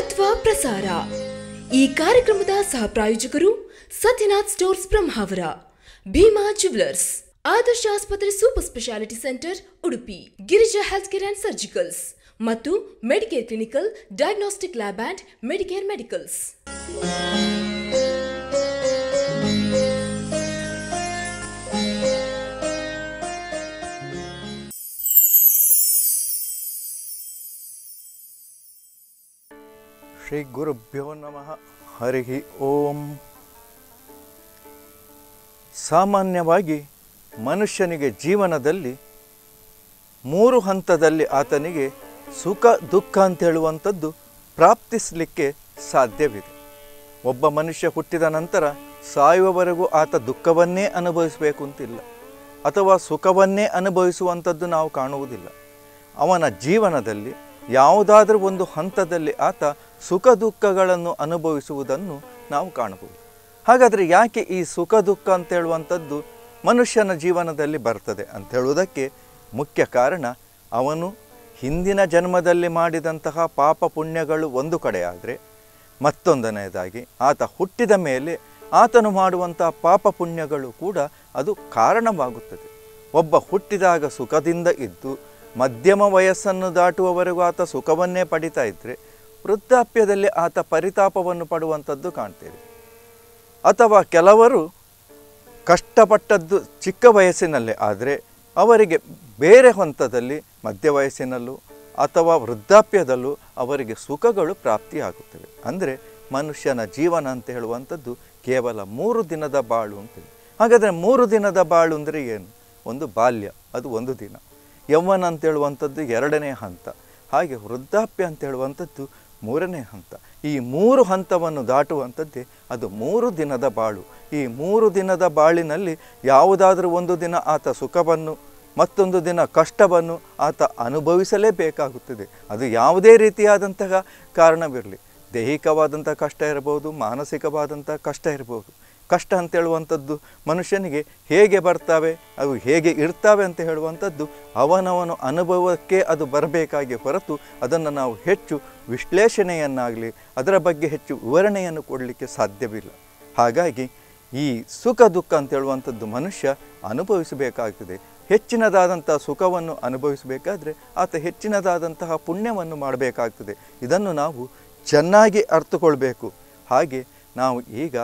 ತತ್ವ ಪ್ರಸಾರ. ಈ ಕಾರ್ಯಕ್ರಮದ ಸಹ ಪ್ರಾಯೋಜಕರು ಸತ್ಯನಾಥ್ ಸ್ಟೋರ್ಸ್ ಬ್ರಹ್ಮಾವರ ಭೀಮಾ ಜುವೆಲರ್ಸ್, ಆದರ್ಶ ಆಸ್ಪತ್ರೆ super speciality centre, Udupi, Girija health care and surgicals ಮತ್ತು Medicare clinical, diagnostic lab and Medicare medicals. Shri ಗುರುಭ್ಯೋ ನಮಃ. ಹರಿ ಓಂ. ಸಾಮಾನ್ಯವಾಗಿ ಮನುಷ್ಯನಿಗೆ ಜೀವನದಲ್ಲಿ ಮೂರು ಹಂತದಲ್ಲಿ ಆತನಿಗೆ ಸುಖ, ದುಃಖ ಅಂತ ಹೇಳುವಂಥದ್ದು ಪ್ರಾಪ್ತಿಸಲಿಕ್ಕೆ ಸಾಧ್ಯವಿದೆ. ಒಬ್ಬ ಮನುಷ್ಯ ಹುಟ್ಟಿದ ನಂತರ ಸಾಯುವವರೆಗೂ ಆತ ದುಃಖವನ್ನೇ ಅನುಭವಿಸಬೇಕು ಅಂತಿಲ್ಲ. ಅಥವಾ ಸುಖವನ್ನೇ ಅನುಭವಿಸುವಂಥದ್ದು ನಾವು ಕಾಣುವುದಿಲ್ಲ. ಅವನ ಜೀವನದಲ್ಲಿ ಯಾವುದಾದ್ರೂ ಒಂದು ಹಂತದಲ್ಲಿ ಆತ ಸುಖ ದುಃಖಗಳನ್ನು ಅನುಭವಿಸುವುದನ್ನು ನಾವು ಕಾಣಬಹುದು. ಹಾಗಾದರೆ ಯಾಕೆ ಈ ಸುಖ ದುಃಖ ಅಂತ ಹೇಳುವಂಥದ್ದು ಮನುಷ್ಯನ ಜೀವನದಲ್ಲಿ ಬರ್ತದೆ ಅಂತ ಹೇಳುವುದಕ್ಕೆ ಮುಖ್ಯ ಕಾರಣ ಅವನು ಹಿಂದಿನ ಜನ್ಮದಲ್ಲಿ ಮಾಡಿದಂತಹ ಪಾಪ ಪುಣ್ಯಗಳು ಒಂದು ಕಡೆ ಆದರೆ ಮತ್ತೊಂದನೆಯದಾಗಿ ಆತ ಹುಟ್ಟಿದ ಮೇಲೆ ಆತನು ಮಾಡುವಂತಹ ಪಾಪ ಪುಣ್ಯಗಳು ಕೂಡ ಅದು ಕಾರಣವಾಗುತ್ತದೆ. ಒಬ್ಬ ಹುಟ್ಟಿದಾಗ ಸುಖದಿಂದ ಇದ್ದು ಮಧ್ಯಮ ವಯಸ್ಸನ್ನು ದಾಟುವವರೆಗೂ ಆತ ಸುಖವನ್ನೇ ಪಡಿತಾ ಇದ್ದರೆ ವೃದ್ಧಾಪ್ಯದಲ್ಲಿ ಆತ ಪರಿತಾಪವನ್ನು ಪಡುವಂಥದ್ದು ಕಾಣ್ತೇವೆ. ಅಥವಾ ಕೆಲವರು ಕಷ್ಟಪಟ್ಟದ್ದು ಚಿಕ್ಕ ವಯಸ್ಸಿನಲ್ಲೇ ಆದರೆ ಅವರಿಗೆ ಬೇರೆ ಹಂತದಲ್ಲಿ ಮಧ್ಯ ವಯಸ್ಸಿನಲ್ಲೂ ಅಥವಾ ವೃದ್ಧಾಪ್ಯದಲ್ಲೂ ಅವರಿಗೆ ಸುಖಗಳು ಪ್ರಾಪ್ತಿಯಾಗುತ್ತವೆ. ಅಂದರೆ ಮನುಷ್ಯನ ಜೀವನ ಅಂತ ಹೇಳುವಂಥದ್ದು ಕೇವಲ ಮೂರು ದಿನದ ಬಾಳು ಅಂತೇಳಿ. ಹಾಗಾದರೆ ಮೂರು ದಿನದ ಬಾಳು ಅಂದರೆ ಏನು? ಒಂದು ಬಾಲ್ಯ, ಅದು ಒಂದು ದಿನ. ಯೌವನ ಅಂತ ಹೇಳುವಂಥದ್ದು ಎರಡನೇ ಹಂತ. ಹಾಗೆ ವೃದ್ಧಾಪ್ಯ ಅಂತ ಹೇಳುವಂಥದ್ದು ಮೂರನೇ ಹಂತ. ಈ ಮೂರು ಹಂತವನ್ನು ದಾಟುವಂಥದ್ದೇ ಅದು ಮೂರು ದಿನದ ಬಾಳು. ಈ ಮೂರು ದಿನದ ಬಾಳಿನಲ್ಲಿ ಯಾವುದಾದರೂ ಒಂದು ದಿನ ಆತ ಸುಖವನ್ನು, ಮತ್ತೊಂದು ದಿನ ಕಷ್ಟವನ್ನು ಆತ ಅನುಭವಿಸಲೇಬೇಕಾಗುತ್ತದೆ. ಅದು ಯಾವುದೇ ರೀತಿಯಾದಂತಹ ಕಾರಣವಿರಲಿ. ದೈಹಿಕವಾದಂಥ ಕಷ್ಟ ಇರಬಹುದು, ಮಾನಸಿಕವಾದಂಥ ಕಷ್ಟ ಇರಬಹುದು. ಕಷ್ಟ ಅಂತ ಹೇಳುವಂಥದ್ದು ಮನುಷ್ಯನಿಗೆ ಹೇಗೆ ಬರ್ತವೆ ಅವು ಹೇಗೆ ಇರ್ತವೆ ಅಂತ ಹೇಳುವಂಥದ್ದು ಅವನವನು ಅನುಭವಕ್ಕೆ ಅದು ಬರಬೇಕಾಗಿ ಹೊರತು ಅದನ್ನು ನಾವು ಹೆಚ್ಚು ವಿಶ್ಲೇಷಣೆಯನ್ನಾಗಲಿ, ಅದರ ಬಗ್ಗೆ ಹೆಚ್ಚು ವಿವರಣೆಯನ್ನು ಕೊಡಲಿಕ್ಕೆ ಸಾಧ್ಯವಿಲ್ಲ. ಹಾಗಾಗಿ ಈ ಸುಖ ದುಃಖ ಅಂತ ಹೇಳುವಂಥದ್ದು ಮನುಷ್ಯ ಅನುಭವಿಸಬೇಕಾಗ್ತದೆ. ಹೆಚ್ಚಿನದಾದಂಥ ಸುಖವನ್ನು ಅನುಭವಿಸಬೇಕಾದ್ರೆ ಆತ ಹೆಚ್ಚಿನದಾದಂತಹ ಪುಣ್ಯವನ್ನು ಮಾಡಬೇಕಾಗ್ತದೆ. ಇದನ್ನು ನಾವು ಚೆನ್ನಾಗಿ ಅರ್ಥಕೊಳ್ಬೇಕು. ಹಾಗೆ ನಾವು ಈಗ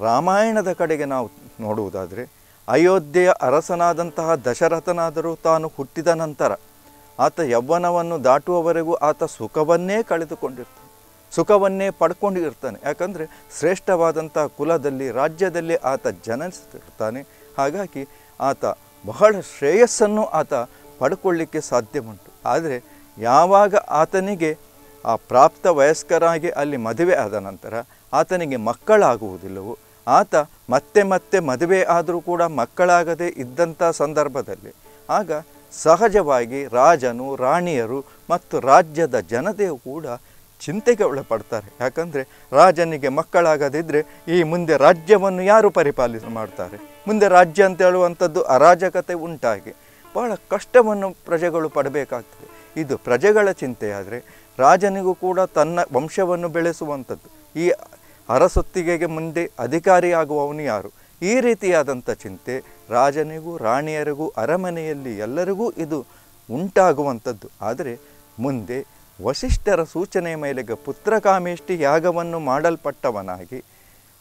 ರಾಮಾಯಣದ ಕಡೆಗೆ ನಾವು ನೋಡುವುದಾದರೆ ಅಯೋಧ್ಯೆಯ ಅರಸನಾದಂತಹ ದಶರಥನಾದರೂ ತಾನು ಹುಟ್ಟಿದ ನಂತರ ಆತ ಯೌವನವನ್ನು ದಾಟುವವರೆಗೂ ಆತ ಸುಖವನ್ನೇ ಕಳೆದುಕೊಂಡಿರ್ತಾನೆ, ಸುಖವನ್ನೇ ಪಡ್ಕೊಂಡಿರ್ತಾನೆ. ಯಾಕಂದರೆ ಶ್ರೇಷ್ಠವಾದಂತಹ ಕುಲದಲ್ಲಿ, ರಾಜ್ಯದಲ್ಲಿ ಆತ ಜನಿಸ್ತಿರ್ತಾನೆ. ಹಾಗಾಗಿ ಆತ ಬಹಳ ಶ್ರೇಯಸ್ಸನ್ನು ಆತ ಪಡ್ಕೊಳ್ಳಿಕ್ಕೆ ಸಾಧ್ಯ ಉಂಟು. ಆದರೆ ಯಾವಾಗ ಆತನಿಗೆ ಆ ಪ್ರಾಪ್ತ ವಯಸ್ಕರಾಗಿ ಅಲ್ಲಿ ಮದುವೆ ಆದ ನಂತರ ಆತನಿಗೆ ಮಕ್ಕಳಾಗುವುದಿಲ್ಲವೋ ಆತ ಮತ್ತೆ ಮತ್ತೆ ಮದುವೆ ಆದರೂ ಕೂಡ ಮಕ್ಕಳಾಗದೆ ಇದ್ದಂಥ ಸಂದರ್ಭದಲ್ಲಿ, ಆಗ ಸಹಜವಾಗಿ ರಾಜನು, ರಾಣಿಯರು ಮತ್ತು ರಾಜ್ಯದ ಜನತೆಯು ಕೂಡ ಚಿಂತೆಗೆ ಒಳಪಡ್ತಾರೆ. ಯಾಕಂದರೆ ರಾಜನಿಗೆ ಮಕ್ಕಳಾಗದಿದ್ದರೆ ಈ ಮುಂದೆ ರಾಜ್ಯವನ್ನು ಯಾರು ಪರಿಪಾಲಿಸ ಮಾಡ್ತಾರೆ? ಮುಂದೆ ರಾಜ್ಯ ಅಂತ ಹೇಳುವಂಥದ್ದು ಅರಾಜಕತೆ ಉಂಟಾಗಿ ಬಹಳ ಕಷ್ಟವನ್ನು ಪ್ರಜೆಗಳು ಪಡಬೇಕಾಗ್ತದೆ. ಇದು ಪ್ರಜೆಗಳ ಚಿಂತೆಯಾದರೆ ರಾಜನಿಗೂ ಕೂಡ ತನ್ನ ವಂಶವನ್ನು ಬೆಳೆಸುವಂಥದ್ದು. ಈ ಅರಸೊತ್ತಿಗೆಗೆ ಮುಂದೆ ಅಧಿಕಾರಿಯಾಗುವವನು ಯಾರು? ಈ ರೀತಿಯಾದಂಥ ಚಿಂತೆ ರಾಜನಿಗೂ ರಾಣಿಯರಿಗೂ ಅರಮನೆಯಲ್ಲಿ ಎಲ್ಲರಿಗೂ ಇದು ಉಂಟಾಗುವಂಥದ್ದು. ಆದರೆ ಮುಂದೆ ವಸಿಷ್ಠರ ಸೂಚನೆಯ ಮೇಲೆಗೆ ಪುತ್ರಕಾಮೇಷ್ಟಿ ಯಾಗವನ್ನು ಮಾಡಲ್ಪಟ್ಟವನಾಗಿ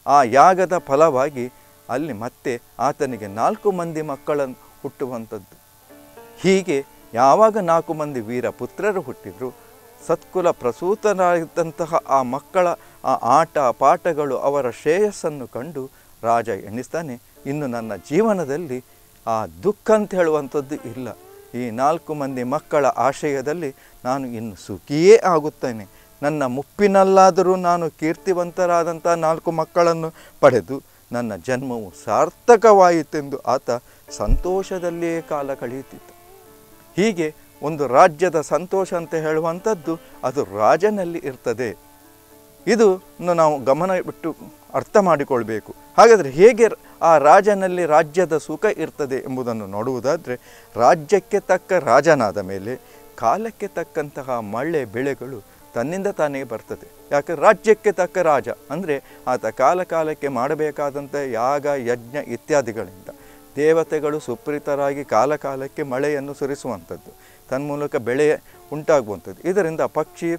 ಆ ಯಾಗದ ಫಲವಾಗಿ ಅಲ್ಲಿ ಮತ್ತೆ ಆತನಿಗೆ ನಾಲ್ಕು ಮಂದಿ ಮಕ್ಕಳನ್ನು ಹುಟ್ಟುವಂಥದ್ದು. ಹೀಗೆ ಯಾವಾಗ ನಾಲ್ಕು ಮಂದಿ ವೀರ ಪುತ್ರರು ಹುಟ್ಟಿದ್ರು, ಸತ್ಕುಲ ಪ್ರಸೂತನಾಗಿದ್ದಂತಹ ಆ ಮಕ್ಕಳ ಆ ಆಟ, ಪಾಠಗಳು ಅವರ ಶ್ರೇಯಸ್ಸನ್ನು ಕಂಡು ರಾಜ ಎಣಿಸ್ತಾನೆ, ಇನ್ನು ನನ್ನ ಜೀವನದಲ್ಲಿ ಆ ದುಃಖ ಅಂತ ಹೇಳುವಂಥದ್ದು ಇಲ್ಲ. ಈ ನಾಲ್ಕು ಮಂದಿ ಮಕ್ಕಳ ಆಶಯದಲ್ಲಿ ನಾನು ಇನ್ನು ಸುಖಿಯೇ ಆಗುತ್ತೇನೆ. ನನ್ನ ಮುಪ್ಪಿನಲ್ಲಾದರೂ ನಾನು ಕೀರ್ತಿವಂತರಾದಂಥ ನಾಲ್ಕು ಮಕ್ಕಳನ್ನು ಪಡೆದು ನನ್ನ ಜನ್ಮವು ಸಾರ್ಥಕವಾಯಿತೆಂದು ಆತ ಸಂತೋಷದಲ್ಲಿಯೇ ಕಾಲ ಕಳೆಯುತ್ತಿತ್ತು. ಹೀಗೆ ಒಂದು ರಾಜ್ಯದ ಸಂತೋಷ ಅಂತ ಹೇಳುವಂಥದ್ದು ಅದು ರಾಜನಲ್ಲಿ ಇರ್ತದೆ. ಇದು ನಾವು ಗಮನ ಬಿಟ್ಟು ಅರ್ಥ ಮಾಡಿಕೊಳ್ಬೇಕು. ಹಾಗಾದರೆ ಹೇಗೆ ಆ ರಾಜನಲ್ಲಿ ರಾಜ್ಯದ ಸುಖ ಇರ್ತದೆ ಎಂಬುದನ್ನು ನೋಡುವುದಾದರೆ, ರಾಜ್ಯಕ್ಕೆ ತಕ್ಕ ರಾಜನಾದ ಮೇಲೆ ಕಾಲಕ್ಕೆ ತಕ್ಕಂತಹ ಮಳೆ ಬೆಳೆಗಳು ತನ್ನಿಂದ ತಾನೇ ಬರ್ತದೆ. ಯಾಕೆ? ರಾಜ್ಯಕ್ಕೆ ತಕ್ಕ ರಾಜ. ಅಂದರೆ ಆತ ಕಾಲ ಕಾಲಕ್ಕೆ ಮಾಡಬೇಕಾದಂಥ ಯಾಗ, ಯಜ್ಞ ಇತ್ಯಾದಿಗಳಿಂದ. ದೇವತೆಗಳು ಸುಪ್ರೀತರಾಗಿ ಕಾಲ ಕಾಲಕ್ಕೆ ಮಳೆಯನ್ನು ಸುರಿಸುವಂಥದ್ದು. ತನ್ಮೂಲಕ ಬೆಳೆ ಉಂಟಾಗುವಂಥದ್ದು. ಇದರಿಂದ ಪಕ್ಷಿ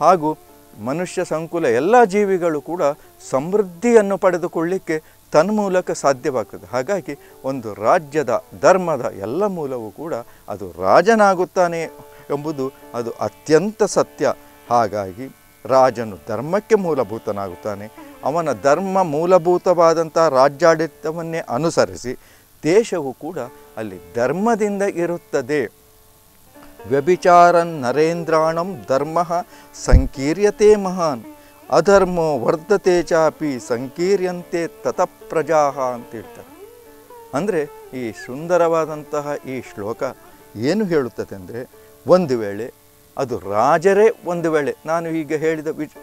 ಹಾಗೂ ಮನುಷ್ಯ ಸಂಕುಲ ಎಲ್ಲ ಜೀವಿಗಳು ಕೂಡ ಸಮೃದ್ಧಿಯನ್ನು ಪಡೆದುಕೊಳ್ಳಿಕ್ಕೆ ತನ್ಮೂಲಕ ಸಾಧ್ಯವಾಗ್ತದೆ. ಹಾಗಾಗಿ ಒಂದು ರಾಜ್ಯದ, ಧರ್ಮದ ಎಲ್ಲ ಮೂಲವೂ ಕೂಡ ಅದು ರಾಜನಾಗುತ್ತಾನೆ ಎಂಬುದು ಅದು ಅತ್ಯಂತ ಸತ್ಯ. ಹಾಗಾಗಿ ರಾಜನು ಧರ್ಮಕ್ಕೆ ಮೂಲಭೂತನಾಗುತ್ತಾನೆ. ಅವನ ಧರ್ಮ ಮೂಲಭೂತವಾದಂಥ ರಾಜ್ಯಾಡಳಿತವನ್ನೇ ಅನುಸರಿಸಿ ದೇಶವು ಕೂಡ ಅಲ್ಲಿ ಧರ್ಮದಿಂದ ಇರುತ್ತದೆ. ವ್ಯಭಿಚಾರನ್ ನರೇಂದ್ರಾಣಂ ಧರ್ಮ ಸಂಕೀರ್ಯತೆ ಮಹಾನ್, ಅಧರ್ಮೋ ವರ್ಧತೆ ಚಾಪಿ ಸಂಕೀರ್ಯಂತೆ ತತ ಪ್ರಜಾ ಅಂತ ಹೇಳ್ತಾರೆ. ಅಂದರೆ ಈ ಸುಂದರವಾದಂತಹ ಈ ಶ್ಲೋಕ ಏನು ಹೇಳುತ್ತದೆ ಅಂದರೆ, ಒಂದು ವೇಳೆ ಅದು ರಾಜರೇ ಒಂದು ವೇಳೆ, ನಾನು ಈಗ ಹೇಳಿದ ವಿಚ,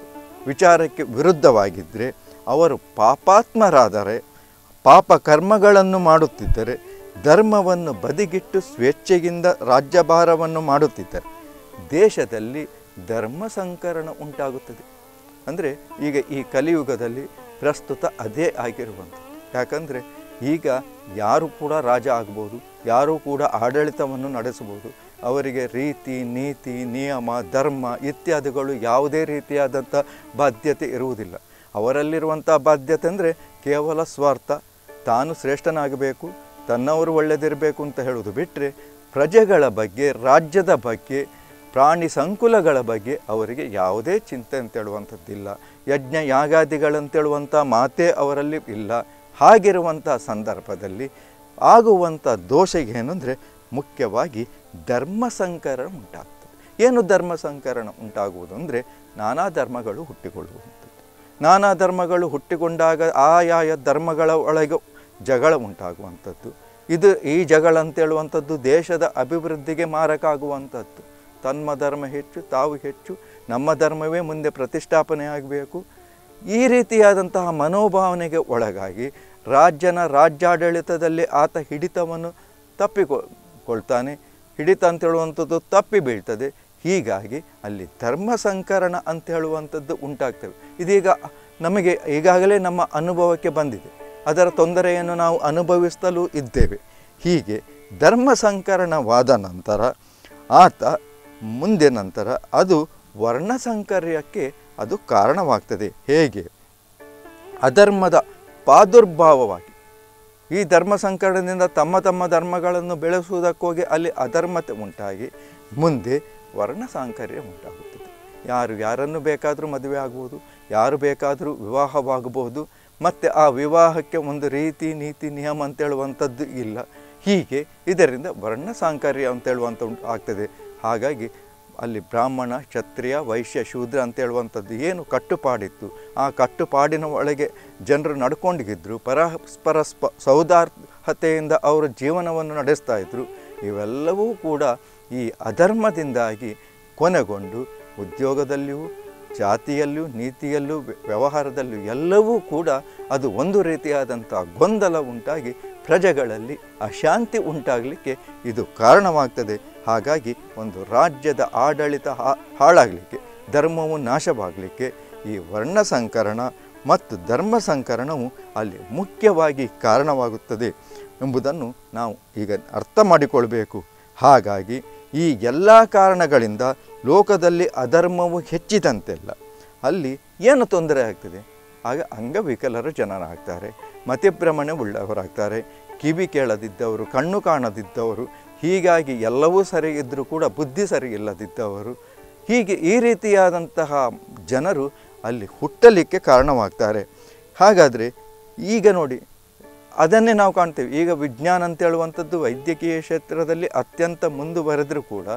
ವಿಚಾರಕ್ಕೆ ವಿರುದ್ಧವಾಗಿದ್ದರೆ ಅವರು ಪಾಪಾತ್ಮರಾದರೆ, ಪಾಪ ಕರ್ಮಗಳನ್ನು ಮಾಡುತ್ತಿದ್ದರೆ ಧರ್ಮವನ್ನು ಬದಿಗಿಟ್ಟು ಸ್ವೇಚ್ಛೆಯಿಂದ ರಾಜ್ಯಭಾರವನ್ನು ಮಾಡುತ್ತಿದ್ದಾರೆ ದೇಶದಲ್ಲಿ ಧರ್ಮ ಸಂಕರಣ ಉಂಟಾಗುತ್ತದೆ. ಅಂದರೆ ಈಗ ಈ ಕಲಿಯುಗದಲ್ಲಿ ಪ್ರಸ್ತುತ ಅದೇ ಆಗಿರುವಂಥದ್ದು. ಯಾಕಂದರೆ ಈಗ ಯಾರು ಕೂಡ ರಾಜ ಆಗ್ಬೋದು, ಯಾರೂ ಕೂಡ ಆಡಳಿತವನ್ನು ನಡೆಸಬಹುದು, ಅವರಿಗೆ ರೀತಿ, ನೀತಿ, ನಿಯಮ, ಧರ್ಮ ಇತ್ಯಾದಿಗಳು ಯಾವುದೇ ರೀತಿಯಾದಂಥ ಬಾಧ್ಯತೆ ಇರುವುದಿಲ್ಲ. ಅವರಲ್ಲಿರುವಂಥ ಬಾಧ್ಯತೆ ಅಂದರೆ ಕೇವಲ ಸ್ವಾರ್ಥ. ತಾನು ಶ್ರೇಷ್ಠನಾಗಬೇಕು ತನ್ನವರು ಒಳ್ಳೆದಿರಬೇಕು ಅಂತ ಹೇಳೋದು ಬಿಟ್ಟರೆ ಪ್ರಜೆಗಳ ಬಗ್ಗೆ, ರಾಜ್ಯದ ಬಗ್ಗೆ, ಪ್ರಾಣಿ ಸಂಕುಲಗಳ ಬಗ್ಗೆ ಅವರಿಗೆ ಯಾವುದೇ ಚಿಂತೆ ಅಂತೇಳುವಂಥದ್ದಿಲ್ಲ ಯಜ್ಞ ಯಾಗಾದಿಗಳಂತೇಳುವಂಥ ಮಾತೇ ಅವರಲ್ಲಿ ಇಲ್ಲ. ಹಾಗಿರುವಂಥ ಸಂದರ್ಭದಲ್ಲಿ ಆಗುವಂಥ ದೋಷ ಏನು ಅಂದರೆ ಮುಖ್ಯವಾಗಿ ಧರ್ಮ ಸಂಕರಣ ಉಂಟಾಗ್ತದೆ. ಏನು ಧರ್ಮ ಸಂಕರಣ ಉಂಟಾಗುವುದು ಅಂದರೆ ನಾನಾ ಧರ್ಮಗಳು ಹುಟ್ಟಿಕೊಳ್ಳುವಂಥದ್ದು. ನಾನಾ ಧರ್ಮಗಳು ಹುಟ್ಟಿಕೊಂಡಾಗ ಆಯಾಯ ಧರ್ಮಗಳ ಒಳಗೆ ಜಗಳ ಉಂಟಾಗುವಂಥದ್ದು. ಇದು ಈ ಜಗಳ ಅಂತೇಳುವಂಥದ್ದು ದೇಶದ ಅಭಿವೃದ್ಧಿಗೆ ಮಾರಕ ಆಗುವಂಥದ್ದು. ತನ್ಮ ಧರ್ಮ ಹೆಚ್ಚು, ತಾವು ಹೆಚ್ಚು, ನಮ್ಮ ಧರ್ಮವೇ ಮುಂದೆ ಪ್ರತಿಷ್ಠಾಪನೆ ಆಗಬೇಕು. ಈ ರೀತಿಯಾದಂತಹ ಮನೋಭಾವನೆಗೆ ಒಳಗಾಗಿ ರಾಜ್ಯನ ರಾಜ್ಯಾಡಳಿತದಲ್ಲಿ ಆತ ಹಿಡಿತವನ್ನು ತಪ್ಪಿಕೊಳ್ತಾನೆ. ಹಿಡಿತ ಅಂತ ಹೇಳುವಂಥದ್ದು ತಪ್ಪಿ ಬೀಳ್ತದೆ. ಹೀಗಾಗಿ ಅಲ್ಲಿ ಧರ್ಮ ಸಂಕರಣ ಅಂತ ಹೇಳುವಂಥದ್ದು ಉಂಟಾಗ್ತವೆ. ಇದೀಗ ನಮಗೆ ಈಗಾಗಲೇ ನಮ್ಮ ಅನುಭವಕ್ಕೆ ಬಂದಿದೆ. ಅದರ ತೊಂದರೆಯನ್ನು ನಾವು ಅನುಭವಿಸುತ್ತಲೂ ಇದ್ದೇವೆ. ಹೀಗೆ ಧರ್ಮ ಸಂಕರಣವಾದ ನಂತರ ಆತ ಮುಂದೆ ನಂತರ ಅದು ವರ್ಣಸಂಕರ್ಯಕ್ಕೆ ಅದು ಕಾರಣವಾಗ್ತದೆ. ಹೇಗೆ? ಅಧರ್ಮದ ಪಾದುರ್ಭಾವವಾಗಿ. ಈ ಧರ್ಮ ಸಂಕರಣದಿಂದ ತಮ್ಮ ತಮ್ಮ ಧರ್ಮಗಳನ್ನು ಬೆಳೆಸುವುದಕ್ಕೋಗಿ ಅಲ್ಲಿ ಅಧರ್ಮತೆ ಉಂಟಾಗಿ ಮುಂದೆ ವರ್ಣ ಸಾಂಕರ್ಯ ಉಂಟಾಗುತ್ತದೆ. ಯಾರು ಯಾರನ್ನು ಬೇಕಾದರೂ ಮದುವೆ ಆಗ್ಬೋದು, ಯಾರು ಬೇಕಾದರೂ ವಿವಾಹವಾಗಬಹುದು ಮತ್ತು ಆ ವಿವಾಹಕ್ಕೆ ಒಂದು ರೀತಿ, ನೀತಿ, ನಿಯಮ ಅಂತೇಳುವಂಥದ್ದು ಇಲ್ಲ. ಹೀಗೆ ಇದರಿಂದ ವರ್ಣ ಸಾಂಕರ್ಯ ಅಂತೇಳುವಂಥ ಉಂಟು, ಆಗ್ತದೆ. ಹಾಗಾಗಿ ಅಲ್ಲಿ ಬ್ರಾಹ್ಮಣ, ಕ್ಷತ್ರಿಯ, ವೈಶ್ಯ, ಶೂದ್ರ ಅಂತ ಹೇಳುವಂಥದ್ದು ಏನು ಕಟ್ಟುಪಾಡಿತ್ತು. ಆ ಕಟ್ಟುಪಾಡಿನ ಒಳಗೆ ಜನರು ನಡ್ಕೊಂಡಿದ್ರು ಪರಸ್ಪರ ಸ್ಪ, ಸೌದಾರ್ಹತೆಯಿಂದ ಅವರ ಜೀವನವನ್ನು ನಡೆಸ್ತಾ ಇದ್ದರು. ಇವೆಲ್ಲವೂ ಕೂಡ ಈ ಅಧರ್ಮದಿಂದಾಗಿ ಕೊನೆಗೊಂಡು ಉದ್ಯೋಗದಲ್ಲಿಯೂ ಜಾತಿಯಲ್ಲೂ ನೀತಿಯಲ್ಲೂ ವ್ಯ- ವ್ಯವಹಾರದಲ್ಲೂ ಎಲ್ಲವೂ ಕೂಡ ಅದು ಒಂದು ರೀತಿಯಾದಂಥ ಗೊಂದಲ ಉಂಟಾಗಿ ಪ್ರಜೆಗಳಲ್ಲಿ ಅಶಾಂತಿ ಉಂಟಾಗಲಿಕ್ಕೆ ಇದು ಕಾರಣವಾಗ್ತದೆ. ಹಾಗಾಗಿ ಒಂದು ರಾಜ್ಯದ ಆಡಳಿತ ಹಾಳಾಗಲಿಕ್ಕೆ, ಧರ್ಮವು ನಾಶವಾಗಲಿಕ್ಕೆ ಈ ವರ್ಣ ಸಂಕರಣ ಮತ್ತು ಧರ್ಮ ಸಂಕರಣವು ಅಲ್ಲಿ ಮುಖ್ಯವಾಗಿ ಕಾರಣವಾಗುತ್ತದೆ ಎಂಬುದನ್ನು ನಾವು ಈಗ ಅರ್ಥ ಮಾಡಿಕೊಳ್ಬೇಕು. ಹಾಗಾಗಿ ಈ ಎಲ್ಲ ಕಾರಣಗಳಿಂದ ಲೋಕದಲ್ಲಿ ಅಧರ್ಮವು ಹೆಚ್ಚಿದಂತೆಲ್ಲ, ಅಲ್ಲಿ ಏನು ತೊಂದರೆ ಆಗ್ತದೆ? ಆಗ ಅಂಗವಿಕಲರ ಜನರಾಗ್ತಾರೆ, ಮತಿಭ್ರಮಣೆ ಉಳ್ಳವರಾಗ್ತಾರೆ, ಕಿವಿ ಕೇಳದಿದ್ದವರು, ಕಣ್ಣು ಕಾಣದಿದ್ದವರು, ಹೀಗಾಗಿ ಎಲ್ಲವೂ ಸರಿ ಇದ್ದರೂ ಕೂಡ ಬುದ್ಧಿ ಸರಿ ಇಲ್ಲದಿದ್ದವರು, ಹೀಗೆ ಈ ರೀತಿಯಾದಂತಹ ಜನರು ಅಲ್ಲಿ ಹುಟ್ಟಲಿಕ್ಕೆ ಕಾರಣವಾಗ್ತಾರೆ. ಹಾಗಾದರೆ ಈಗ ನೋಡಿ ಅದನ್ನೇ ನಾವು ಕಾಣ್ತೇವೆ. ಈಗ ವಿಜ್ಞಾನ ಅಂತ ಹೇಳುವಂಥದ್ದು ವೈದ್ಯಕೀಯ ಕ್ಷೇತ್ರದಲ್ಲಿ ಅತ್ಯಂತ ಮುಂದುವರೆದರೂ ಕೂಡ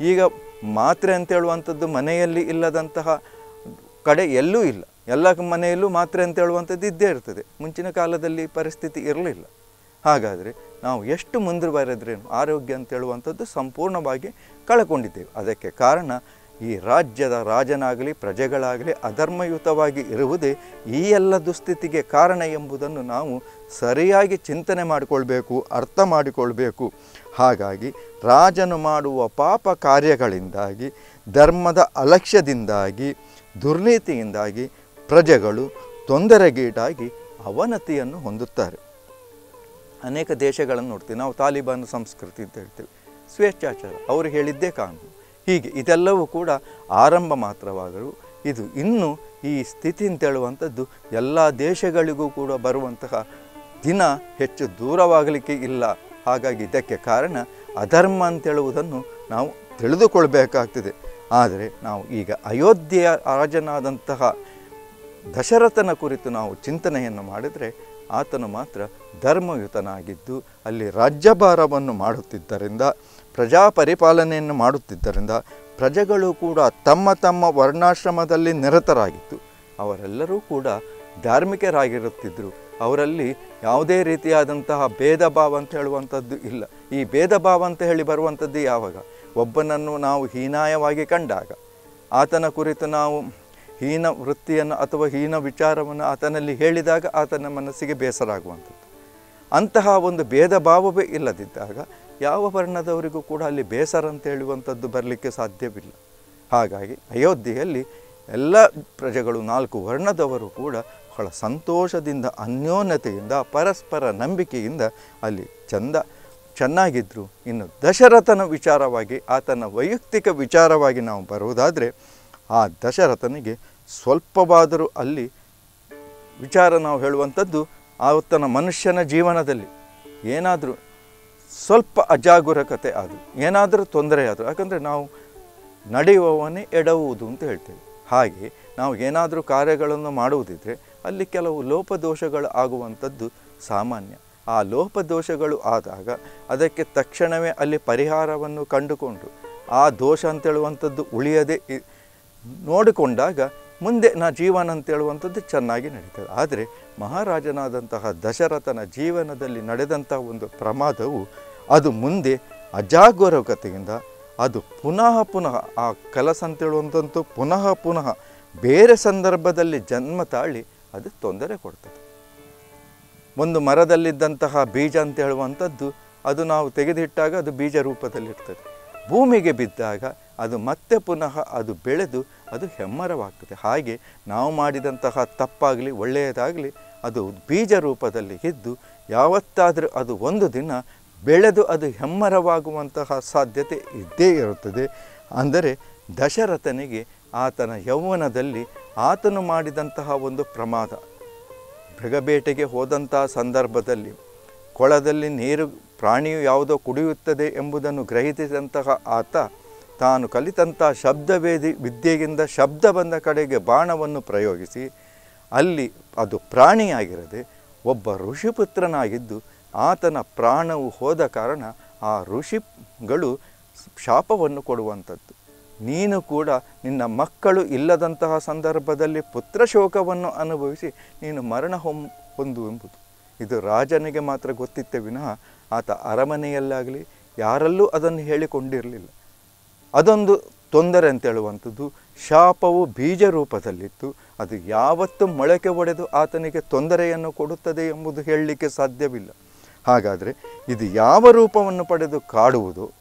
ಈಗ ಮಾತ್ರೆ ಅಂತ ಹೇಳುವಂಥದ್ದು ಮನೆಯಲ್ಲಿ ಇಲ್ಲದಂತಹ ಕಡೆ ಎಲ್ಲೂ ಇಲ್ಲ. ಎಲ್ಲ ಮನೆಯಲ್ಲೂ ಮಾತ್ರೆ ಅಂತ ಹೇಳುವಂಥದ್ದು ಇದ್ದೇ ಇರ್ತದೆ. ಮುಂಚಿನ ಕಾಲದಲ್ಲಿ ಪರಿಸ್ಥಿತಿ ಇರಲಿಲ್ಲ. ಹಾಗಾದರೆ ನಾವು ಎಷ್ಟು ಮುಂದುವರೆದ್ರೇನು ಆರೋಗ್ಯ ಅಂತ ಹೇಳುವಂಥದ್ದು ಸಂಪೂರ್ಣವಾಗಿ ಕಳ್ಕೊಂಡಿದ್ದೇವೆ. ಅದಕ್ಕೆ ಕಾರಣ ಈ ರಾಜ್ಯದ ರಾಜನಾಗಲಿ, ಪ್ರಜೆಗಳಾಗಲಿ ಅಧರ್ಮಯುತವಾಗಿ ಇರುವುದೇ ಈ ಎಲ್ಲ ದುಸ್ಥಿತಿಗೆ ಕಾರಣ ಎಂಬುದನ್ನು ನಾವು ಸರಿಯಾಗಿ ಚಿಂತನೆ ಮಾಡಿಕೊಳ್ಬೇಕು, ಅರ್ಥ ಮಾಡಿಕೊಳ್ಬೇಕು. ಹಾಗಾಗಿ ರಾಜನು ಮಾಡುವ ಪಾಪ ಕಾರ್ಯಗಳಿಂದಾಗಿ, ಧರ್ಮದ ಅಲಕ್ಷ್ಯದಿಂದಾಗಿ, ದುರ್ನೀತಿಯಿಂದಾಗಿ ಪ್ರಜೆಗಳು ತೊಂದರೆಗೀಡಾಗಿ ಅವನತಿಯನ್ನು ಹೊಂದುತ್ತಾರೆ. ಅನೇಕ ದೇಶಗಳನ್ನು ನೋಡ್ತೀವಿ. ನಾವು ತಾಲಿಬಾನ್ ಸಂಸ್ಕೃತಿ ಅಂತ ಹೇಳ್ತೀವಿ. ಸ್ವೇಚ್ಛಾಚಾರ ಅವರು ಹೇಳಿದ್ದೇ ಕಾನೂನು. ಹೀಗೆ ಇದೆಲ್ಲವೂ ಕೂಡ ಆರಂಭ ಮಾತ್ರವಾದರೂ ಇದು ಇನ್ನು ಈ ಸ್ಥಿತಿ ಅಂತ ಹೇಳುವಂಥದ್ದು ಎಲ್ಲ ದೇಶಗಳಿಗೂ ಕೂಡ ಬರುವಂತಹ ದಿನ ಹೆಚ್ಚು ದೂರವಾಗಲಿಕ್ಕೆ ಇಲ್ಲ. ಹಾಗಾಗಿ ಇದಕ್ಕೆ ಕಾರಣ ಅಧರ್ಮ ಅಂತೇಳುವುದನ್ನು ನಾವು ತಿಳಿದುಕೊಳ್ಬೇಕಾಗ್ತದೆ. ಆದರೆ ನಾವು ಈಗ ಅಯೋಧ್ಯೆಯ ರಾಜನಾದಂತಹ ದಶರಥನ ಕುರಿತು ನಾವು ಚಿಂತನೆಯನ್ನು ಮಾಡಿದರೆ ಆತನು ಮಾತ್ರ ಧರ್ಮಯುತನಾಗಿದ್ದು ಅಲ್ಲಿ ರಾಜ್ಯಭಾರವನ್ನು ಮಾಡುತ್ತಿದ್ದರಿಂದ ಪ್ರಜಾ ಪರಿಪಾಲನೆಯನ್ನು ಮಾಡುತ್ತಿದ್ದರಿಂದ ಪ್ರಜೆಗಳು ಕೂಡ ತಮ್ಮ ತಮ್ಮ ವರ್ಣಾಶ್ರಮದಲ್ಲಿ ನಿರತರಾಗಿತ್ತು. ಅವರೆಲ್ಲರೂ ಕೂಡ ಧಾರ್ಮಿಕರಾಗಿರುತ್ತಿದ್ದರು. ಅವರಲ್ಲಿ ಯಾವುದೇ ರೀತಿಯಾದಂತಹ ಭೇದ ಭಾವ ಅಂತ ಹೇಳುವಂಥದ್ದು ಇಲ್ಲ. ಈ ಭೇದ ಭಾವ ಅಂತ ಹೇಳಿ ಬರುವಂಥದ್ದು ಯಾವಾಗ? ಒಬ್ಬನನ್ನು ನಾವು ಹೀನಾಯವಾಗಿ ಕಂಡಾಗ. ಆತನ ಕುರಿತು ನಾವು ಹೀನ ವೃತ್ತಿಯನ್ನು ಅಥವಾ ಹೀನ ವಿಚಾರವನ್ನು ಆತನಲ್ಲಿ ಹೇಳಿದಾಗ ಆತನ ಮನಸ್ಸಿಗೆ ಬೇಸರ ಆಗುವಂಥದ್ದು. ಅಂತಹ ಒಂದು ಭೇದ ಭಾವವೇ ಇಲ್ಲದಿದ್ದಾಗ ಯಾವ ವರ್ಣದವರಿಗೂ ಕೂಡ ಅಲ್ಲಿ ಬೇಸರ ಅಂತ ಹೇಳುವಂಥದ್ದು ಬರಲಿಕ್ಕೆ ಸಾಧ್ಯವಿಲ್ಲ. ಹಾಗಾಗಿ ಅಯೋಧ್ಯೆಯಲ್ಲಿ ಎಲ್ಲ ಪ್ರಜೆಗಳು, ನಾಲ್ಕು ವರ್ಣದವರು ಕೂಡ ಬಹಳ ಸಂತೋಷದಿಂದ, ಅನ್ಯೋನ್ಯತೆಯಿಂದ, ಪರಸ್ಪರ ನಂಬಿಕೆಯಿಂದ ಅಲ್ಲಿ ಚಂದ ಚೆನ್ನಾಗಿದ್ದರು ಇನ್ನು ದಶರಥನ ವಿಚಾರವಾಗಿ, ಆತನ ವೈಯಕ್ತಿಕ ವಿಚಾರವಾಗಿ ನಾವು ಬರುವುದಾದರೆ, ಆ ದಶರಥನಿಗೆ ಸ್ವಲ್ಪವಾದರೂ ಅಲ್ಲಿ ವಿಚಾರ ನಾವು ಹೇಳುವಂಥದ್ದು ಆತನ ಮನುಷ್ಯನ ಜೀವನದಲ್ಲಿ. ಏನಾದರೂ ಸ್ವಲ್ಪ ಅಜಾಗರೂಕತೆ ಆದರು ಏನಾದರೂ ತೊಂದರೆ ಆದರೂ, ಯಾಕಂದರೆ ನಾವು ನಡೆಯುವವನೇ ಎಡವುವುದು ಅಂತ ಹೇಳ್ತೇವೆ. ಹಾಗೆ ನಾವು ಏನಾದರೂ ಕಾರ್ಯಗಳನ್ನು ಮಾಡುವುದಿದ್ದರೆ ಅಲ್ಲಿ ಕೆಲವು ಲೋಪದೋಷಗಳು ಆಗುವಂಥದ್ದು ಸಾಮಾನ್ಯ. ಆ ಲೋಪದೋಷಗಳು ಆದಾಗ ಅದಕ್ಕೆ ತಕ್ಷಣವೇ ಅಲ್ಲಿ ಪರಿಹಾರವನ್ನು ಕಂಡುಕೊಂಡು ಆ ದೋಷ ಅಂತೇಳುವಂಥದ್ದು ಉಳಿಯದೆ ನೋಡಿಕೊಂಡಾಗ ಮುಂದೆ ನಾ ಜೀವನ ಅಂತೇಳುವಂಥದ್ದು ಚೆನ್ನಾಗಿ ನಡೀತದೆ. ಆದರೆ ಮಹಾರಾಜನಾದಂತಹ ದಶರಥನ ಜೀವನದಲ್ಲಿ ನಡೆದಂತಹ ಒಂದು ಪ್ರಮಾದವು ಅದು ಮುಂದೆ ಅಜಾಗರೂಕತೆಯಿಂದ ಅದು ಪುನಃ ಪುನಃ ಆ ಕೆಲಸ ಅಂತೇಳುವಂಥದ್ದು ಪುನಃ ಪುನಃ ಬೇರೆ ಸಂದರ್ಭದಲ್ಲಿ ಜನ್ಮ ತಾಳಿ ಅದು ತೊಂದರೆ ಕೊಡ್ತದೆ. ಒಂದು ಮರದಲ್ಲಿದ್ದಂತಹ ಬೀಜ ಅಂತ ಹೇಳುವಂಥದ್ದು ಅದು ನಾವು ತೆಗೆದಿಟ್ಟಾಗ ಅದು ಬೀಜ ರೂಪದಲ್ಲಿರ್ತದೆ. ಭೂಮಿಗೆ ಬಿದ್ದಾಗ ಅದು ಮತ್ತೆ ಪುನಃ ಅದು ಬೆಳೆದು ಅದು ಹೆಮ್ಮರವಾಗ್ತದೆ. ಹಾಗೆ ನಾವು ಮಾಡಿದಂತಹ ತಪ್ಪಾಗಲಿ, ಒಳ್ಳೆಯದಾಗಲಿ, ಅದು ಬೀಜ ರೂಪದಲ್ಲಿ ಇದ್ದು ಯಾವತ್ತಾದರೂ ಅದು ಒಂದು ದಿನ ಬೆಳೆದು ಅದು ಹೆಮ್ಮರವಾಗುವಂತಹ ಸಾಧ್ಯತೆ ಇದ್ದೇ ಇರುತ್ತದೆ. ಅಂದರೆ ದಶರಥನಿಗೆ ಆತನ ಯೌವನದಲ್ಲಿ ಆತನು ಮಾಡಿದಂತಹ ಒಂದು ಪ್ರಮಾದ. ಮೃಗಬೇಟೆಗೆ ಹೋದಂತಹ ಸಂದರ್ಭದಲ್ಲಿ ಕೊಳದಲ್ಲಿ ನೀರು, ಪ್ರಾಣಿಯು ಯಾವುದೋ ಕುಡಿಯುತ್ತದೆ ಎಂಬುದನ್ನು ಗ್ರಹಿಸಿದಂತಹ ಆತ ತಾನು ಕಲಿತಂಥ ಶಬ್ದವೇದಿ ವಿದ್ಯೆಯಿಂದ ಶಬ್ದ ಬಂದ ಕಡೆಗೆ ಬಾಣವನ್ನು ಪ್ರಯೋಗಿಸಿ, ಅಲ್ಲಿ ಅದು ಪ್ರಾಣಿಯಾಗಿರದೆ ಒಬ್ಬ ಋಷಿಪುತ್ರನಾಗಿದ್ದು ಆತನ ಪ್ರಾಣವು ಹೋದ ಕಾರಣ ಆ ಋಷಿಗಳು ಶಾಪವನ್ನು ಕೊಡುವಂಥದ್ದು. ನೀನು ಕೂಡ ನಿನ್ನ ಮಕ್ಕಳು ಇಲ್ಲದಂತಹ ಸಂದರ್ಭದಲ್ಲಿ ಪುತ್ರ ಶೋಕವನ್ನು ಅನುಭವಿಸಿ ನೀನು ಮರಣ ಹೊಂ, ಹೊಂದು ಎಂಬುದು. ಇದು ರಾಜನಿಗೆ ಮಾತ್ರ ಗೊತ್ತಿತ್ತೆ ವಿನಃ ಆತ ಅರಮನೆಯಲ್ಲಾಗಲಿ, ಯಾರಲ್ಲೂ ಅದನ್ನು ಹೇಳಿಕೊಂಡಿರಲಿಲ್ಲ. ಅದೊಂದು ತೊಂದರೆ ಅಂತೇಳುವಂಥದ್ದು. ಶಾಪವು ಬೀಜ ರೂಪದಲ್ಲಿತ್ತು. ಅದು ಯಾವತ್ತು ಮೊಳಕೆ ಒಡೆದು ಆತನಿಗೆ ತೊಂದರೆಯನ್ನು ಕೊಡುತ್ತದೆ ಎಂಬುದು ಹೇಳಲಿಕ್ಕೆ ಸಾಧ್ಯವಿಲ್ಲ. ಹಾಗಾದರೆ ಇದು ಯಾವ ರೂಪವನ್ನು ಪಡೆದು ಕಾಡುವುದು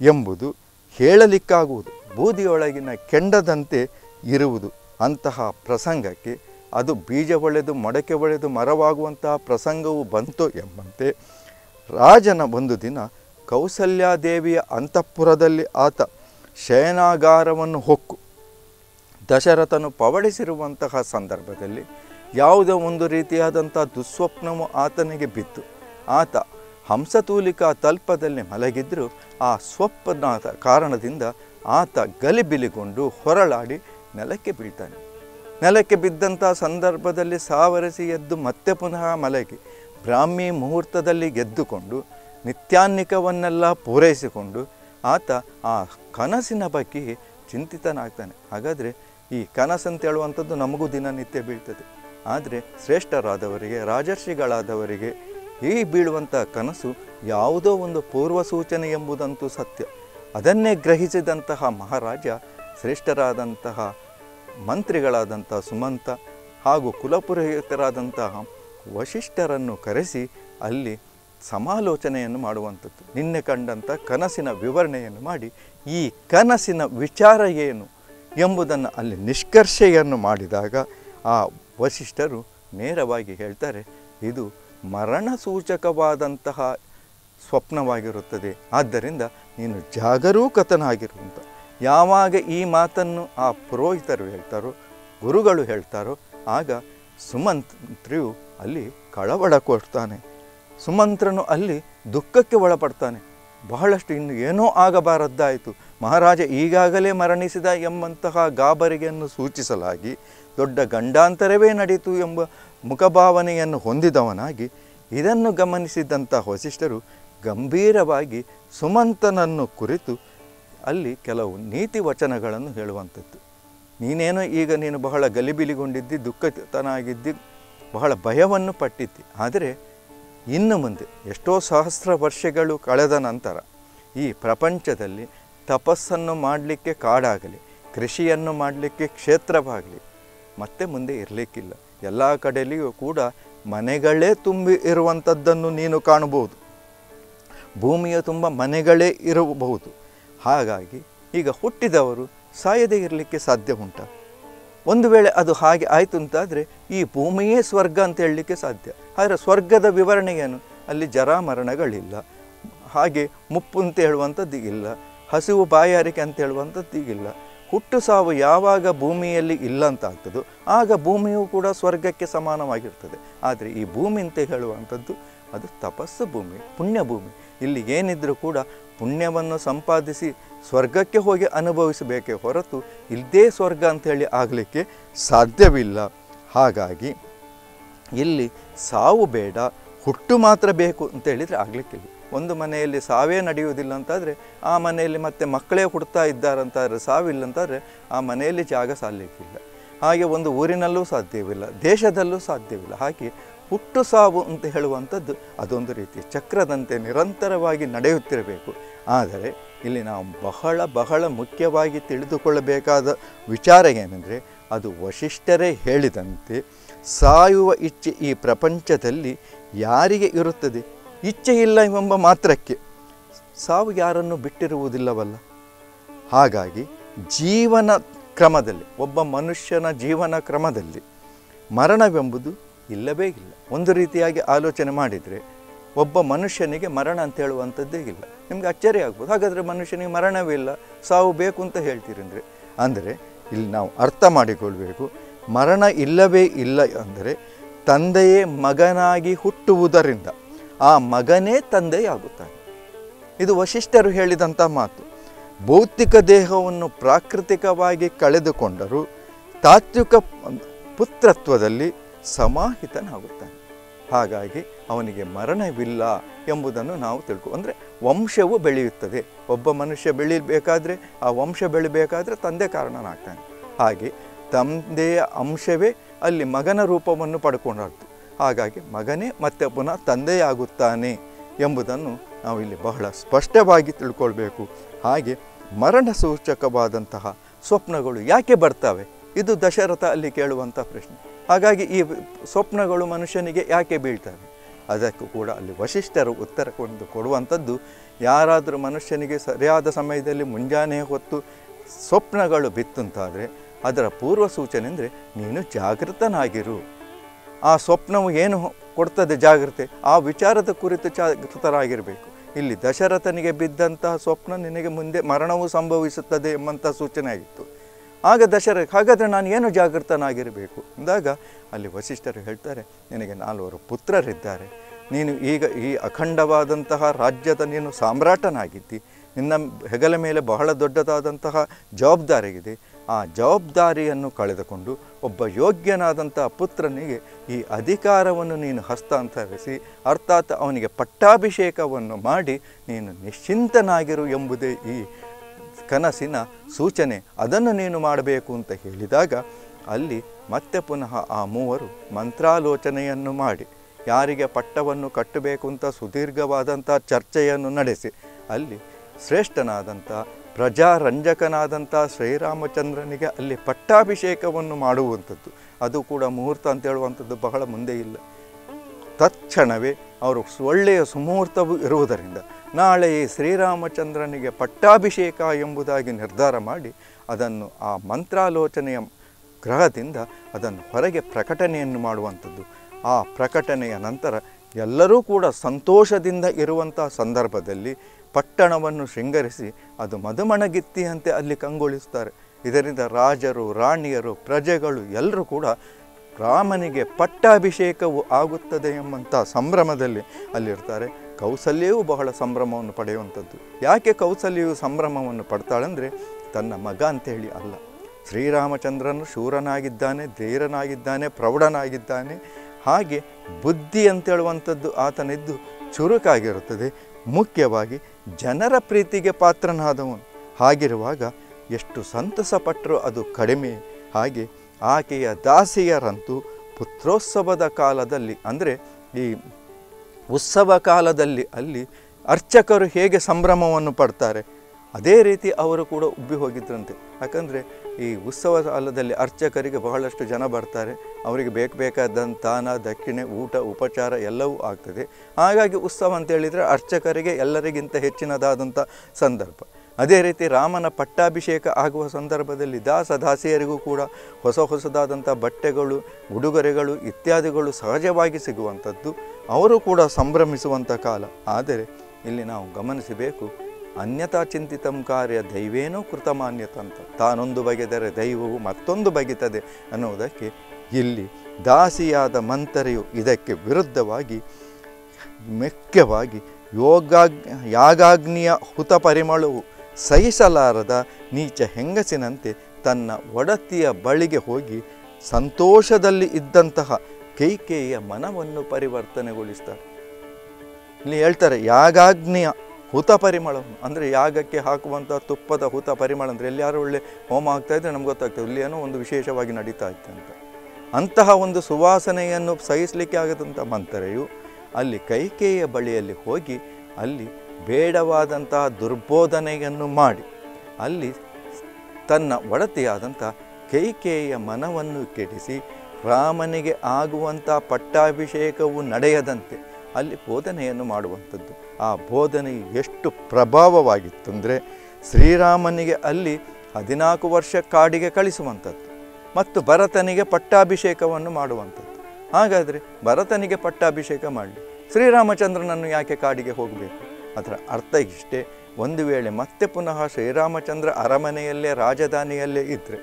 ಎಂಬುದು ಹೇಳಲಿಕ್ಕಾಗುವುದು. ಬೂದಿಯೊಳಗಿನ ಕೆಂಡದಂತೆ ಇರುವುದು ಅಂತಹ ಪ್ರಸಂಗಕ್ಕೆ ಅದು ಬೀಜ ಒಳೆದು ಮೊಡಕೆ ಒಳೆದು ಮರವಾಗುವಂತಹ ಪ್ರಸಂಗವು ಬಂತು ಎಂಬಂತೆ ರಾಜನ ಒಂದು ದಿನ ಕೌಸಲ್ಯಾದೇವಿಯ ಅಂತಃಪುರದಲ್ಲಿ ಆತ ಶಯನಾಗಾರವನ್ನು ಹೊಕ್ಕು. ದಶರಥನು ಪವಡಿಸಿರುವಂತಹ ಸಂದರ್ಭದಲ್ಲಿ ಯಾವುದೋ ಒಂದು ರೀತಿಯಾದಂಥ ದುಸ್ವಪ್ನವು ಆತನಿಗೆ ಬಿತ್ತು. ಆತ ಹಂಸತೂಲಿಕಾ ತಲ್ಪದಲ್ಲಿ ಮಲಗಿದ್ದರೂ ಆ ಸ್ವಪ್ನ ಕಾರಣದಿಂದ ಆತ ಗಲಿಬಿಲಿಗೊಂಡು ಹೊರಳಾಡಿ ನೆಲಕ್ಕೆ ಬೀಳ್ತಾನೆ. ನೆಲಕ್ಕೆ ಬಿದ್ದಂಥ ಸಂದರ್ಭದಲ್ಲಿ ಸಾವರಿಸಿ ಎದ್ದು ಮತ್ತೆ ಪುನಃ ಮಲಗಿ ಬ್ರಾಹ್ಮಿ ಮುಹೂರ್ತದಲ್ಲಿ ಗೆದ್ದುಕೊಂಡು ನಿತ್ಯಾನ್ನಿಕವನ್ನೆಲ್ಲ ಪೂರೈಸಿಕೊಂಡು ಆತ ಆ ಕನಸಿನ ಬಗ್ಗೆ ಚಿಂತಿತನಾಗ್ತಾನೆ. ಹಾಗಾದರೆ ಈ ಕನಸಂತ ಹೇಳುವಂಥದ್ದು ನಮಗೂ ದಿನನಿತ್ಯ ಬೀಳ್ತದೆ. ಆದರೆ ಶ್ರೇಷ್ಠರಾದವರಿಗೆ, ರಾಜರ್ಷಿಗಳಾದವರಿಗೆ ಈ ಬೀಳುವಂಥ ಕನಸು ಯಾವುದೋ ಒಂದು ಪೂರ್ವ ಸೂಚನೆ ಎಂಬುದಂತೂ ಸತ್ಯ. ಅದನ್ನೇ ಗ್ರಹಿಸಿದಂತಹ ಮಹಾರಾಜ, ಶ್ರೇಷ್ಠರಾದಂತಹ ಮಂತ್ರಿಗಳಾದಂಥ ಸುಮಂತ ಹಾಗೂ ಕುಲಪುರೋಹಿತರಾದಂತಹ ವಶಿಷ್ಠರನ್ನು ಕರೆಸಿ ಅಲ್ಲಿ ಸಮಾಲೋಚನೆಯನ್ನು ಮಾಡುವಂಥದ್ದು. ನಿನ್ನೆ ಕಂಡಂಥ ಕನಸಿನ ವಿವರಣೆಯನ್ನು ಮಾಡಿ, ಈ ಕನಸಿನ ವಿಚಾರ ಏನು ಎಂಬುದನ್ನು ಅಲ್ಲಿ ನಿಷ್ಕರ್ಷೆಯನ್ನು ಮಾಡಿದಾಗ ಆ ವಶಿಷ್ಠರು ನೇರವಾಗಿ ಹೇಳ್ತಾರೆ, ಇದು ಮರಣ ಸೂಚಕವಾದಂತಹ ಸ್ವಪ್ನವಾಗಿರುತ್ತದೆ. ಆದ್ದರಿಂದ ನೀನು ಜಾಗರೂಕತನಾಗಿರುವಂಥ, ಯಾವಾಗ ಈ ಮಾತನ್ನು ಆ ಪುರೋಹಿತರು ಹೇಳ್ತಾರೋ, ಗುರುಗಳು ಹೇಳ್ತಾರೋ, ಆಗ ಸುಮಂತ್ರಿಯು ಅಲ್ಲಿ ಕಳವಳ ಕೊಡ್ತಾನೆ. ಸುಮಂತ್ರನು ಅಲ್ಲಿ ದುಃಖಕ್ಕೆ ಒಳಪಡ್ತಾನೆ. ಬಹಳಷ್ಟು ಇನ್ನು ಏನೋ ಆಗಬಾರದ್ದಾಯಿತು. ಮಹಾರಾಜ ಈಗಾಗಲೇ ಮರಣಿಸಿದ ಎಂಬಂತಹ ಗಾಬರಿಗೆಯನ್ನು ಸೂಚಿಸಲಾಗಿ ದೊಡ್ಡ ಗಂಡಾಂತರವೇ ನಡೆಯಿತು ಎಂಬ ಮುಖಭಾವನೆಯನ್ನು ಹೊಂದಿದವನಾಗಿ ಇದನ್ನು ಗಮನಿಸಿದಂಥ ವಸಿಷ್ಠರು ಗಂಭೀರವಾಗಿ ಸುಮಂತನನ್ನು ಕುರಿತು ಅಲ್ಲಿ ಕೆಲವು ನೀತಿ ವಚನಗಳನ್ನು ಹೇಳುವಂಥದ್ದು. ನೀನೇನೋ ಈಗ ನೀನು ಬಹಳ ಗಲಿಬಿಲಿಗೊಂಡಿದ್ದಿ, ದುಃಖತನಾಗಿದ್ದಿ, ಬಹಳ ಭಯವನ್ನು ಪಟ್ಟಿದ್ದಿ. ಆದರೆ ಇನ್ನು ಮುಂದೆ ಎಷ್ಟೋ ಸಹಸ್ರ ವರ್ಷಗಳು ಕಳೆದ ನಂತರ ಈ ಪ್ರಪಂಚದಲ್ಲಿ ತಪಸ್ಸನ್ನು ಮಾಡಲಿಕ್ಕೆ ಕಾಡಾಗಲಿ, ಕೃಷಿಯನ್ನು ಮಾಡಲಿಕ್ಕೆ ಕ್ಷೇತ್ರವಾಗಲಿ, ಮತ್ತೆ ಮುಂದೆ ಇರಲಿಕ್ಕಿಲ್ಲ. ಎಲ್ಲ ಕಡೆಯಲ್ಲಿಯೂ ಕೂಡ ಮನೆಗಳೇ ತುಂಬಿ ಇರುವಂಥದ್ದನ್ನು ನೀನು ಕಾಣಬಹುದು. ಭೂಮಿಯ ತುಂಬ ಮನೆಗಳೇ ಇರಬಹುದು. ಹಾಗಾಗಿ ಈಗ ಹುಟ್ಟಿದವರು ಸಾಯದೇ ಇರಲಿಕ್ಕೆ ಸಾಧ್ಯ ಉಂಟ? ಒಂದು ವೇಳೆ ಅದು ಹಾಗೆ ಆಯಿತು ಅಂತಾದರೆ ಈ ಭೂಮಿಯೇ ಸ್ವರ್ಗ ಅಂತ ಹೇಳಲಿಕ್ಕೆ ಸಾಧ್ಯ. ಆದರೆ ಸ್ವರ್ಗದ ವಿವರಣೆ ಏನು? ಅಲ್ಲಿ ಜರಾಮರಣಗಳಿಲ್ಲ ಹಾಗೆ ಮುಪ್ಪು ಅಂತ ಹೇಳುವಂಥದ್ದು ಇಲ್ಲ. ಹಸಿವು ಬಾಯಾರಿಕೆ ಅಂತ ಹೇಳುವಂಥದ್ದು ಇಲ್ಲ. ಹುಟ್ಟು ಸಾವು ಯಾವಾಗ ಭೂಮಿಯಲ್ಲಿ ಇಲ್ಲ ಅಂತ ಆಗ್ತದೋ, ಆಗ ಭೂಮಿಯು ಕೂಡ ಸ್ವರ್ಗಕ್ಕೆ ಸಮಾನವಾಗಿರ್ತದೆ. ಆದರೆ ಈ ಭೂಮಿ ಅಂತ ಹೇಳುವಂಥದ್ದು, ಅದು ತಪಸ್ಸು ಭೂಮಿ ಪುಣ್ಯ ಭೂಮಿ ಇಲ್ಲಿ ಏನಿದ್ರೂ ಕೂಡ ಪುಣ್ಯವನ್ನು ಸಂಪಾದಿಸಿ ಸ್ವರ್ಗಕ್ಕೆ ಹೋಗಿ ಅನುಭವಿಸಬೇಕೇ ಹೊರತು ಇಲ್ಲದೇ ಸ್ವರ್ಗ ಅಂಥೇಳಿ ಆಗಲಿಕ್ಕೆ ಸಾಧ್ಯವಿಲ್ಲ. ಹಾಗಾಗಿ ಇಲ್ಲಿ ಸಾವು ಬೇಡ, ಹುಟ್ಟು ಮಾತ್ರ ಬೇಕು ಅಂತ ಹೇಳಿದರೆ ಆಗಲಿಕ್ಕಿಲ್ಲ. ಒಂದು ಮನೆಯಲ್ಲಿ ಸಾವೇ ನಡೆಯುವುದಿಲ್ಲ ಅಂತಾದರೆ, ಆ ಮನೆಯಲ್ಲಿ ಮತ್ತೆ ಮಕ್ಕಳೇ ಹುಡ್ತಾ ಇದ್ದಾರಂತಾದರೆ ಸಾವಿಲ್ಲ ಅಂತಾದರೆ ಆ ಮನೆಯಲ್ಲಿ ಜಾಗ ಸಾಲಲಿಕ್ಕಿಲ್ಲ ಹಾಗೆ ಒಂದು ಊರಿನಲ್ಲೂ ಸಾಧ್ಯವಿಲ್ಲ, ದೇಶದಲ್ಲೂ ಸಾಧ್ಯವಿಲ್ಲ. ಹಾಗೆ ಹುಟ್ಟು ಸಾವು ಅಂತ ಹೇಳುವಂಥದ್ದು ಅದೊಂದು ರೀತಿ ಚಕ್ರದಂತೆ ನಿರಂತರವಾಗಿ ನಡೆಯುತ್ತಿರಬೇಕು. ಆದರೆ ಇಲ್ಲಿ ನಾವು ಬಹಳ ಬಹಳ ಮುಖ್ಯವಾಗಿ ತಿಳಿದುಕೊಳ್ಳಬೇಕಾದ ವಿಚಾರ ಏನೆಂದರೆ, ಅದು ವಶಿಷ್ಠರೇ ಹೇಳಿದಂತೆ ಸಾಯುವ ಇಚ್ಛೆ ಈ ಪ್ರಪಂಚದಲ್ಲಿ ಯಾರಿಗೆ ಇರುತ್ತದೆ? ಇಚ್ಛೆ ಇಲ್ಲ ಎಂಬ ಮಾತ್ರಕ್ಕೆ. ಸಾವು ಯಾರನ್ನು ಬಿಟ್ಟಿರುವುದಿಲ್ಲವಲ್ಲ? ಹಾಗಾಗಿ ಜೀವನ ಕ್ರಮದಲ್ಲಿ, ಒಬ್ಬ ಮನುಷ್ಯನ ಜೀವನ ಕ್ರಮದಲ್ಲಿ ಮರಣವೆಂಬುದು ಇಲ್ಲವೇ ಇಲ್ಲ. ಒಂದು ರೀತಿಯಾಗಿ ಆಲೋಚನೆ ಮಾಡಿದರೆ ಒಬ್ಬ ಮನುಷ್ಯನಿಗೆ ಮರಣ ಅಂತ ಹೇಳುವಂಥದ್ದೇ ಇಲ್ಲ. ನಿಮ್ಗೆ ಅಚ್ಚರಿ ಆಗ್ಬೋದು. ಹಾಗಾದರೆ ಮನುಷ್ಯನಿಗೆ ಮರಣವೇ ಇಲ್ಲ. ಸಾವು ಬೇಕು ಅಂತ ಹೇಳ್ತೀರಿ ಅಂದರೆ ಅಂದರೆ ಇಲ್ಲಿ ನಾವು ಅರ್ಥ ಮಾಡಿಕೊಳ್ಬೇಕು. ಮರಣ ಇಲ್ಲವೇ ಇಲ್ಲ ಅಂದರೆ ತಂದೆಯೇ ಮಗನಾಗಿ ಹುಟ್ಟುವುದರಿಂದ ಆ ಮಗನೇ ತಂದೆಯಾಗುತ್ತಾನೆ. ಇದು ವಶಿಷ್ಠರು ಹೇಳಿದಂಥ ಮಾತು. ಭೌತಿಕ ದೇಹವನ್ನು ಪ್ರಾಕೃತಿಕವಾಗಿ ಕಳೆದುಕೊಂಡರೂ ತಾತ್ವಿಕ ಪುತ್ರತ್ವದಲ್ಲಿ ಸಮಾಹಿತನಾಗುತ್ತಾನೆ. ಹಾಗಾಗಿ ಅವನಿಗೆ ಮರಣವಿಲ್ಲ ಎಂಬುದನ್ನು ನಾವು ತಿಳ್ಕೊ, ಅಂದರೆ ವಂಶವು ಬೆಳೆಯುತ್ತದೆ. ಒಬ್ಬ ಮನುಷ್ಯ ಬೆಳೀಬೇಕಾದ್ರೆ ಆ ವಂಶ ಬೆಳಿಬೇಕಾದ್ರೆ ತಂದೆ ಕಾರಣನಾಗ್ತಾನೆ. ಹಾಗೆ ತಂದೆಯ ಅಂಶವೇ ಅಲ್ಲಿ ಮಗನ ರೂಪವನ್ನು ಪಡ್ಕೊಂಡಾಡ್ತು ಹಾಗಾಗಿ ಮಗನೇ ಮತ್ತೆ ಪುನಃ ತಂದೆಯಾಗುತ್ತಾನೆ ಎಂಬುದನ್ನು ನಾವು ಇಲ್ಲಿ ಬಹಳ ಸ್ಪಷ್ಟವಾಗಿ ತಿಳ್ಕೊಳ್ಬೇಕು. ಹಾಗೆ ಮರಣ ಸೂಚಕವಾದಂತಹ ಸ್ವಪ್ನಗಳು ಯಾಕೆ ಬರ್ತವೆ? ಇದು ದಶರಥ ಅಲ್ಲಿ ಕೇಳುವಂಥ ಪ್ರಶ್ನೆ. ಹಾಗಾಗಿ ಈ ಸ್ವಪ್ನಗಳು ಮನುಷ್ಯನಿಗೆ ಯಾಕೆ ಬೀಳ್ತವೆ? ಅದಕ್ಕೂ ಕೂಡ ಅಲ್ಲಿ ವಶಿಷ್ಠರು ಉತ್ತರ ಕೊಂಡು ಕೊಡುವಂಥದ್ದು, ಯಾರಾದರೂ ಮನುಷ್ಯನಿಗೆ ಸರಿಯಾದ ಸಮಯದಲ್ಲಿ ಮುಂಜಾನೆ ಹೊತ್ತು ಸ್ವಪ್ನಗಳು ಬಿತ್ತುಂತಾದರೆ, ಅದರ ಪೂರ್ವ ಸೂಚನೆ ಅಂದರೆ ನೀನು ಜಾಗೃತನಾಗಿರು. ಆ ಸ್ವಪ್ನವು ಏನು ಕೊಡ್ತದೆ ಜಾಗ್ರತೆ ಆ ವಿಚಾರದ ಕುರಿತು ಜಾಗೃತರಾಗಿರಬೇಕು. ಇಲ್ಲಿ ದಶರಥನಿಗೆ ಬಿದ್ದಂತಹ ಸ್ವಪ್ನ ನಿನಗೆ ಮುಂದೆ ಮರಣವು ಸಂಭವಿಸುತ್ತದೆ ಎಂಬಂಥ ಸೂಚನೆ ಆಗಿತ್ತು. ಆಗ ದಶರಥ, ಹಾಗಾದರೆ ನಾನು ಏನು ಜಾಗೃತನಾಗಿರಬೇಕು? ಅಂದಾಗ ಅಲ್ಲಿ ವಸಿಷ್ಠರು ಹೇಳ್ತಾರೆ, ನಿನಗೆ ನಾಲ್ವರು ಪುತ್ರರಿದ್ದಾರೆ. ನೀನು ಈಗ ಈ ಅಖಂಡವಾದಂತಹ ರಾಜ್ಯದ ನೀನು ಸಾಮ್ರಾಟನಾಗಿದ್ದಿ. ನಿನ್ನ ಹೆಗಲ ಮೇಲೆ ಬಹಳ ದೊಡ್ಡದಾದಂತಹ ಜವಾಬ್ದಾರಿಯಿದೆ. ಆ ಜವಾಬ್ದಾರಿಯನ್ನು ಕಳೆದುಕೊಂಡು ಒಬ್ಬ ಯೋಗ್ಯನಾದಂತಹ ಪುತ್ರನಿಗೆ ಈ ಅಧಿಕಾರವನ್ನು ನೀನು ಹಸ್ತಾಂತರಿಸಿ, ಅರ್ಥಾತ್ ಅವನಿಗೆ ಪಟ್ಟಾಭಿಷೇಕವನ್ನು ಮಾಡಿ ನೀನು ನಿಶ್ಚಿಂತನಾಗಿರು ಎಂಬುದೇ ಈ ಕನಸಿನ ಸೂಚನೆ ಅದನ್ನು ನೀನು ಮಾಡಬೇಕು ಅಂತ ಹೇಳಿದಾಗ ಅಲ್ಲಿ ಮತ್ತೆ ಪುನಃ ಆ ಮೂವರು ಮಂತ್ರಾಲೋಚನೆಯನ್ನು ಮಾಡಿ, ಯಾರಿಗೆ ಪಟ್ಟವನ್ನು ಕಟ್ಟಬೇಕು ಅಂತ ಸುದೀರ್ಘವಾದಂಥ ಚರ್ಚೆಯನ್ನು ನಡೆಸಿ, ಅಲ್ಲಿ ಶ್ರೇಷ್ಠನಾದಂಥ ಪ್ರಜಾರಂಜಕನಾದಂಥ ಶ್ರೀರಾಮಚಂದ್ರನಿಗೆ ಅಲ್ಲಿ ಪಟ್ಟಾಭಿಷೇಕವನ್ನು ಮಾಡುವಂಥದ್ದು. ಅದು ಕೂಡ ಮುಹೂರ್ತ ಅಂತ ಹೇಳುವಂಥದ್ದು ಬಹಳ ಮುಂದೆ ಇಲ್ಲ. ತಕ್ಷಣವೇ ಅವರು ಒಳ್ಳೆಯ ಸುಮುಹೂರ್ತವು ಇರುವುದರಿಂದ ನಾಳೆ ಶ್ರೀರಾಮಚಂದ್ರನಿಗೆ ಪಟ್ಟಾಭಿಷೇಕ ಎಂಬುದಾಗಿ ನಿರ್ಧಾರ ಮಾಡಿ ಅದನ್ನು ಆ ಮಂತ್ರಾಲೋಚನೆಯ ಗ್ರಹದಿಂದ ಅದನ್ನು ಹೊರಗೆ ಪ್ರಕಟಣೆಯನ್ನು ಮಾಡುವಂಥದ್ದು. ಆ ಪ್ರಕಟಣೆಯ ನಂತರ ಎಲ್ಲರೂ ಕೂಡ ಸಂತೋಷದಿಂದ ಇರುವಂಥ ಸಂದರ್ಭದಲ್ಲಿ ಪಟ್ಟಣವನ್ನು ಶೃಂಗರಿಸಿ ಅದು ಮದುಮಣಗಿತ್ತಿಯಂತೆ ಅಲ್ಲಿ ಕಂಗೊಳಿಸ್ತಾರೆ. ಇದರಿಂದ ರಾಜರು, ರಾಣಿಯರು, ಪ್ರಜೆಗಳು ಎಲ್ಲರೂ ಕೂಡ ರಾಮನಿಗೆ ಪಟ್ಟಾಭಿಷೇಕವು ಆಗುತ್ತದೆ ಎಂಬಂಥ ಸಂಭ್ರಮದಲ್ಲಿ ಅಲ್ಲಿರ್ತಾರೆ. ಕೌಸಲ್ಯವೂ ಬಹಳ ಸಂಭ್ರಮವನ್ನು ಪಡೆಯುವಂಥದ್ದು. ಯಾಕೆ ಕೌಸಲ್ಯವು ಸಂಭ್ರಮವನ್ನು ಪಡ್ತಾಳೆಂದರೆ, ತನ್ನ ಮಗ ಅಂತೇಳಿ ಅಲ್ಲ. ಶ್ರೀರಾಮಚಂದ್ರನು ಶೂರನಾಗಿದ್ದಾನೆ, ಧೀರನಾಗಿದ್ದಾನೆ, ಪ್ರೌಢನಾಗಿದ್ದಾನೆ. ಹಾಗೆ ಬುದ್ಧಿ ಅಂತೇಳುವಂಥದ್ದು ಆತನಿದ್ದು ಚುರುಕಾಗಿರುತ್ತದೆ. ಮುಖ್ಯವಾಗಿ ಜನರ ಪ್ರೀತಿಗೆ ಪಾತ್ರನಾದವನು. ಹಾಗಿರುವಾಗ ಎಷ್ಟು ಸಂತಸಪಟ್ಟರೂ ಅದು ಕಡಿಮೆ. ಹಾಗೆ ಆಕೆಯ ದಾಸಿಯರಂತೂ ಪುತ್ರೋತ್ಸವದ ಕಾಲದಲ್ಲಿ, ಅಂದರೆ ಈ ಉತ್ಸವ ಕಾಲದಲ್ಲಿ ಅಲ್ಲಿ ಅರ್ಚಕರು ಹೇಗೆ ಸಂಭ್ರಮವನ್ನು ಪಡ್ತಾರೆ, ಅದೇ ರೀತಿ ಅವರು ಕೂಡ ಉಬ್ಬಿ ಹೋಗಿದ್ರಂತೆ. ಯಾಕಂದರೆ ಈ ಉತ್ಸವ ಕಾಲದಲ್ಲಿ ಅರ್ಚಕರಿಗೆ ಬಹಳಷ್ಟು ಜನ ಬರ್ತಾರೆ, ಅವರಿಗೆ ಬೇಕು ಬೇಕಾದಂಥ ದಾನ ದಕ್ಷಿಣೆ, ಊಟ, ಉಪಚಾರ ಎಲ್ಲವೂ ಆಗ್ತದೆ. ಹಾಗಾಗಿ ಉತ್ಸವ ಅಂತ ಹೇಳಿದರೆ ಅರ್ಚಕರಿಗೆ ಎಲ್ಲರಿಗಿಂತ ಹೆಚ್ಚಿನದಾದಂಥ ಸಂದರ್ಭ. ಅದೇ ರೀತಿ ರಾಮನ ಪಟ್ಟಾಭಿಷೇಕ ಆಗುವ ಸಂದರ್ಭದಲ್ಲಿ ದಾಸ ದಾಸಿಯರಿಗೂ ಕೂಡ ಹೊಸ ಹೊಸದಾದಂಥ ಬಟ್ಟೆಗಳು, ಉಡುಗೊರೆಗಳು ಇತ್ಯಾದಿಗಳು ಸಹಜವಾಗಿ ಸಿಗುವಂಥದ್ದು. ಅವರು ಕೂಡ ಸಂಭ್ರಮಿಸುವಂಥ ಕಾಲ. ಆದರೆ ಇಲ್ಲಿ ನಾವು ಗಮನಿಸಬೇಕು ಅನ್ಯತಾ ಚಿಂತಿತಂ ಕಾರ್ಯ ದೈವೇನೋ ಕೃತಮಾನ್ಯತಂತ. ತಾನೊಂದು ಬಗೆದರೆ ದೈವವು ಮತ್ತೊಂದು ಬಗೆತದೆ ಅನ್ನುವುದಕ್ಕೆ ಇಲ್ಲಿ ದಾಸಿಯಾದ ಮಂತರೆಯು ಇದಕ್ಕೆ ವಿರುದ್ಧವಾಗಿ ಮುಖ್ಯವಾಗಿ ಯೋಗಾಗ್ ಯಾಗಾಗ್ನಿಯ ಹುತ ಪರಿಮಳವು ಸಹಿಸಲಾರದ ನೀಚ ಹೆಂಗಸಿನಂತೆ ತನ್ನ ಒಡತಿಯ ಬಳಿಗೆ ಹೋಗಿ ಸಂತೋಷದಲ್ಲಿ ಇದ್ದಂತಹ ಕೈಕೇಯಿಯ ಮನವನ್ನು ಪರಿವರ್ತನೆಗೊಳಿಸ್ತಾರೆ ಇಲ್ಲಿ ಹೇಳ್ತಾರೆ, ಯಾಗಾಗ್ನಿಯ ಹುತ ಪರಿಮಳವನ್ನು, ಅಂದರೆ ಯಾಗಕ್ಕೆ ಹಾಕುವಂಥ ತುಪ್ಪದ ಹುತ ಪರಿಮಳ ಅಂದರೆ ಎಲ್ಲಿಯಾರು ಒಳ್ಳೆ ಹೋಮ ಆಗ್ತಾ ಇದ್ರೆ ನಮ್ಗೆ ಗೊತ್ತಾಗ್ತದೆ, ಇಲ್ಲಿ ಏನೋ ಒಂದು ವಿಶೇಷವಾಗಿ ನಡೀತಾ ಇತ್ತು ಅಂತ. ಅಂತಹ ಒಂದು ಸುವಾಸನೆಯನ್ನು ಸಹಿಸಲಿಕ್ಕೆ ಆಗದಂಥ ಮಂತರೆಯು ಅಲ್ಲಿ ಕೈಕೇಯ ಬಳಿಯಲ್ಲಿ ಹೋಗಿ ಅಲ್ಲಿ ಬೇಡವಾದಂತಹ ದುರ್ಬೋಧನೆಯನ್ನು ಮಾಡಿ. ಅಲ್ಲಿ ತನ್ನ ಒಡತಿಯಾದಂಥ ಕೈಕೇಯ ಮನವನ್ನು ಕೆಡಿಸಿ ರಾಮನಿಗೆ ಆಗುವಂಥ ಪಟ್ಟಾಭಿಷೇಕವು ನಡೆಯದಂತೆ ಅಲ್ಲಿ ಬೋಧನೆಯನ್ನು ಮಾಡುವಂಥದ್ದು. ಆ ಬೋಧನೆ ಎಷ್ಟು ಪ್ರಭಾವವಾಗಿತ್ತು ಅಂದರೆ ಶ್ರೀರಾಮನಿಗೆ ಅಲ್ಲಿ ಹದಿನಾಲ್ಕು ವರ್ಷ ಕಾಡಿಗೆ ಕಳಿಸುವಂಥದ್ದು ಮತ್ತು ಭರತನಿಗೆ ಪಟ್ಟಾಭಿಷೇಕವನ್ನು ಮಾಡುವಂಥದ್ದು. ಹಾಗಾದರೆ ಭರತನಿಗೆ ಪಟ್ಟಾಭಿಷೇಕ ಮಾಡಲಿ. ಶ್ರೀರಾಮಚಂದ್ರನನ್ನು ಯಾಕೆ ಕಾಡಿಗೆ ಹೋಗಬೇಕು? ಅದರ ಅರ್ಥ ಇಷ್ಟೇ. ಒಂದು ವೇಳೆ ಮತ್ತೆ ಪುನಃ ಶ್ರೀರಾಮಚಂದ್ರ ಅರಮನೆಯಲ್ಲೇ ರಾಜಧಾನಿಯಲ್ಲೇ ಇದ್ದರೆ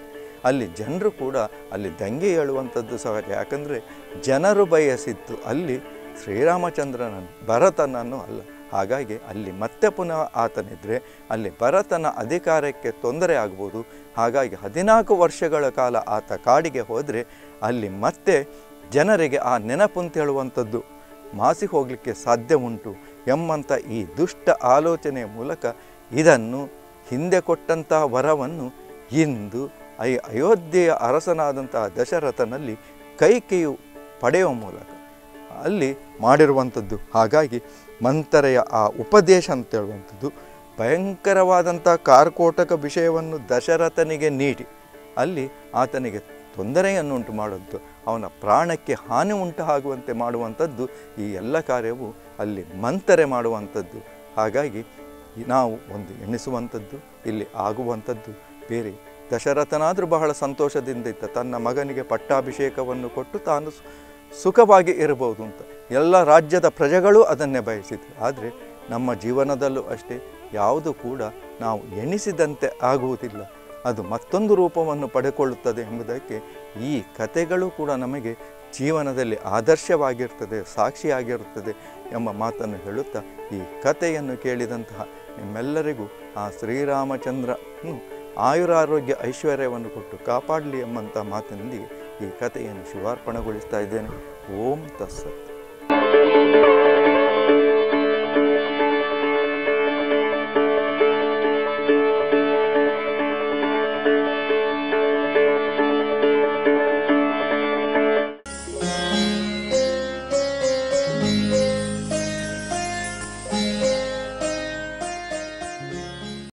ಅಲ್ಲಿ ಜನರು ಕೂಡ ಅಲ್ಲಿ ದಂಗೆ ಹೇಳುವಂಥದ್ದು ಸಹಜ. ಯಾಕಂದರೆ ಜನರು ಬಯಸಿತ್ತು ಅಲ್ಲಿ ಶ್ರೀರಾಮಚಂದ್ರನನ್ನು ಭರತನನ್ನು ಅಲ್ಲ. ಹಾಗಾಗಿ ಅಲ್ಲಿ ಮತ್ತೆ ಪುನಃ ಆತನಿದ್ದರೆ ಅಲ್ಲಿ ಭರತನ ಅಧಿಕಾರಕ್ಕೆ ತೊಂದರೆ ಆಗ್ಬೋದು. ಹಾಗಾಗಿ ಹದಿನಾಲ್ಕು ವರ್ಷಗಳ ಕಾಲ ಆತ ಕಾಡಿಗೆ ಹೋದರೆ ಅಲ್ಲಿ ಮತ್ತೆ ಜನರಿಗೆ ಆ ನೆನಪು ಅಂತ ಹೇಳುವಂಥದ್ದು ಮಾಸಿ ಹೋಗಲಿಕ್ಕೆ ಸಾಧ್ಯ ಉಂಟು. ಎಂಬಂಥ ಈ ದುಷ್ಟ ಆಲೋಚನೆಯ ಮೂಲಕ ಇದನ್ನು ಹಿಂದೆ ಕೊಟ್ಟಂತಹ ವರವನ್ನು ಇಂದು ಐ ಅಯೋಧ್ಯೆಯ ಅರಸನಾದಂತಹ ದಶರಥನಲ್ಲಿ ಕೈಕೆಯು ಪಡೆಯುವ ಮೂಲಕ ಅಲ್ಲಿ ಮಾಡಿರುವಂಥದ್ದು. ಹಾಗಾಗಿ ಮಂತರೆಯ ಆ ಉಪದೇಶ ಅಂತ ಹೇಳುವಂಥದ್ದು, ಭಯಂಕರವಾದಂಥ ಕಾರ್ಕೋಟಕ ವಿಷಯವನ್ನು ದಶರಥನಿಗೆ ನೀಡಿ, ಅಲ್ಲಿ ಆತನಿಗೆ ತೊಂದರೆಯನ್ನು ಉಂಟು ಮಾಡುವಂಥದ್ದು, ಅವನ ಪ್ರಾಣಕ್ಕೆ ಹಾನಿ ಉಂಟಾಗುವಂತೆ ಮಾಡುವಂಥದ್ದು ಈ ಎಲ್ಲ ಕಾರ್ಯವು ಅಲ್ಲಿ ಮಂತರೆ ಮಾಡುವಂಥದ್ದು. ಹಾಗಾಗಿ ನಾವು ಒಂದು ಎಣಿಸುವಂಥದ್ದು, ಇಲ್ಲಿ ಆಗುವಂಥದ್ದು. ಬೇರೆ ದಶರಥನಾದರೂ ಬಹಳ ಸಂತೋಷದಿಂದ ಇದ್ದ, ತನ್ನ ಮಗನಿಗೆ ಪಟ್ಟಾಭಿಷೇಕವನ್ನು ಕೊಟ್ಟು ತಾನು ಸುಖವಾಗಿ ಇರಬಹುದು ಅಂತ. ಎಲ್ಲ ರಾಜ್ಯದ ಪ್ರಜೆಗಳು ಅದನ್ನೇ ಬಯಸಿದ್ರು. ಆದರೆ ನಮ್ಮ ಜೀವನದಲ್ಲೂ ಅಷ್ಟೇ ಯಾವುದು ಕೂಡ ನಾವು ಎಣಿಸಿದಂತೆ ಆಗುವುದಿಲ್ಲ. ಅದು ಮತ್ತೊಂದು ರೂಪವನ್ನು ಪಡೆಕೊಳ್ಳುತ್ತದೆ ಎಂಬುದಕ್ಕೆ ಈ ಕಥೆಗಳು ಕೂಡ ನಮಗೆ ಜೀವನದಲ್ಲಿ ಆದರ್ಶವಾಗಿರ್ತದೆ, ಸಾಕ್ಷಿಯಾಗಿರುತ್ತದೆ ಎಂಬ ಮಾತನ್ನು ಹೇಳುತ್ತಾ ಈ ಕಥೆಯನ್ನು ಕೇಳಿದಂತಹ ನಿಮ್ಮೆಲ್ಲರಿಗೂ ಆ ಶ್ರೀರಾಮಚಂದ್ರನು ಆಯುರಾರೋಗ್ಯ ಐಶ್ವರ್ಯವನ್ನು ಕೊಟ್ಟು ಕಾಪಾಡಲಿ ಎಂಬಂಥ ಮಾತಿನೊಂದಿಗೆ ಈ ಕಥೆಯನ್ನು ಶಿವಾರ್ಪಣೆಗೊಳಿಸ್ತಾ ಇದ್ದೇನೆ. ಓಂ ತಸ್ಸತ್